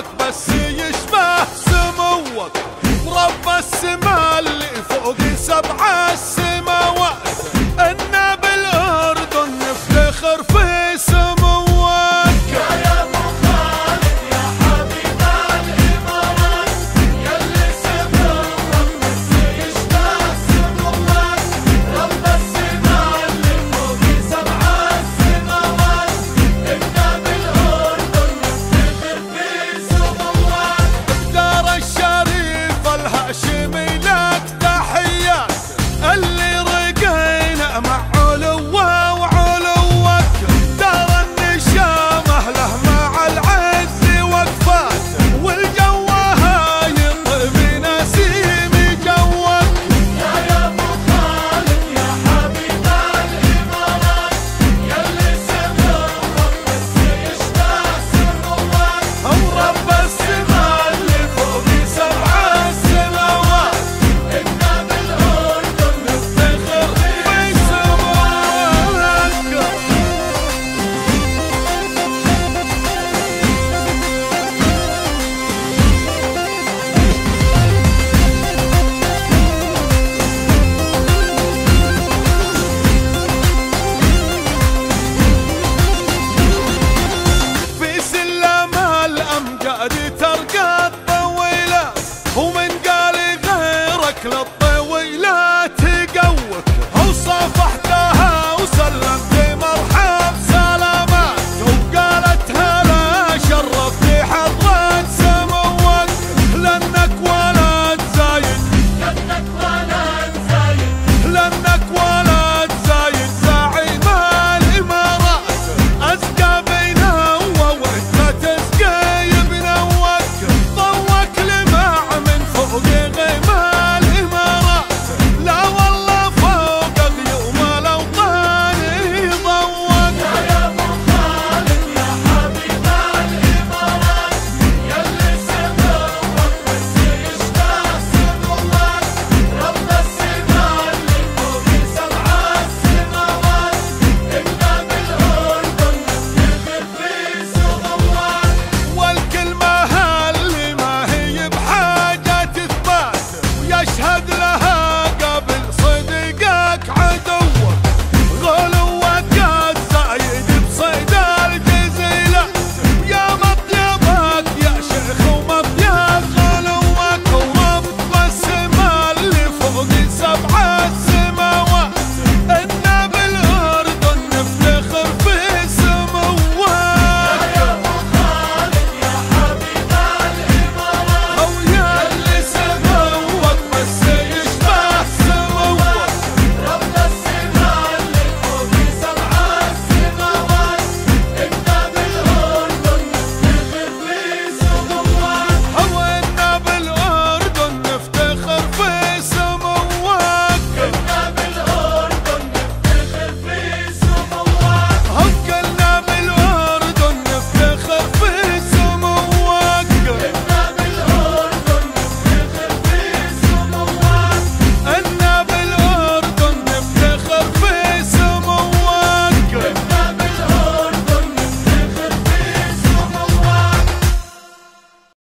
Akbar. club